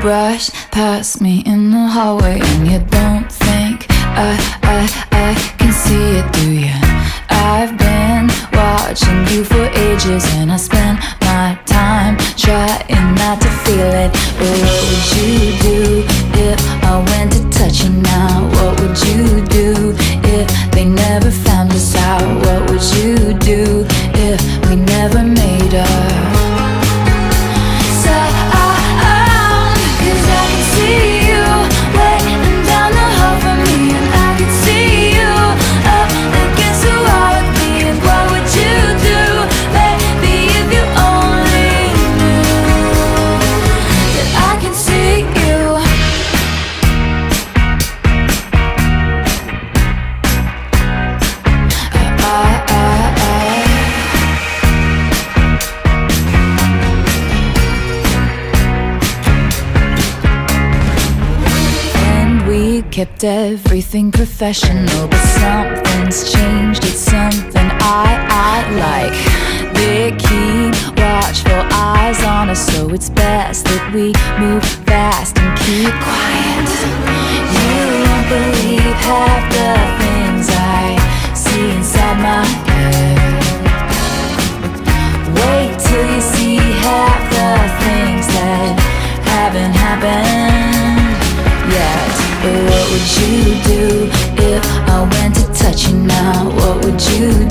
brush past me in the hallway and you don't think I, I, I can see it through you? I've been watching you for ages and I kept everything professional, but something's changed. It's something I I like. They keep watchful eyes on us, so it's best that we move fast and keep quiet. If I went to touch you now? What would you do